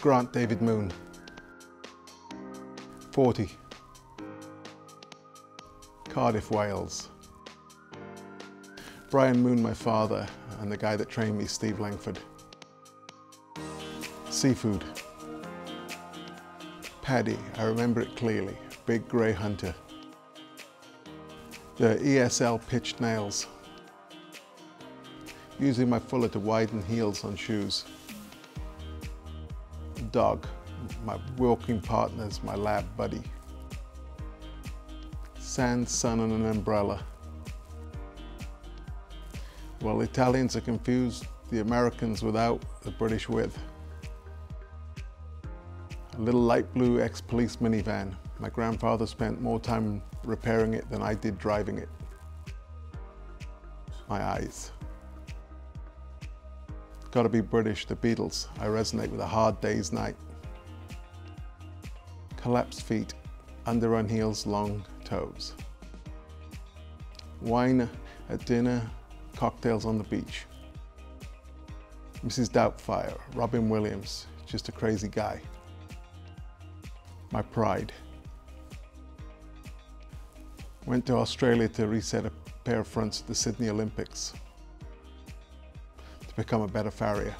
Grant David Moon. 40. Cardiff, Wales. Brian Moon, my father, and the guy that trained me, Steve Langford. Seafood. Paddy, I remember it clearly, big grey hunter. The ESL pitched nails. Using my fuller to widen heels on shoes. Dog, my walking partners, my lab buddy. Sand, sun and an umbrella. Well, Italians are confused the Americans without, the British with. A little light blue ex-police minivan. My grandfather spent more time repairing it than I did driving it. My eyes. Gotta be British, the Beatles. I resonate with a hard day's night. Collapsed feet, underrun heels, long toes. Wine at dinner, cocktails on the beach. Mrs. Doubtfire, Robin Williams, just a crazy guy. My pride. Went to Australia to reset a pair of fronts at the Sydney Olympics become a better farrier.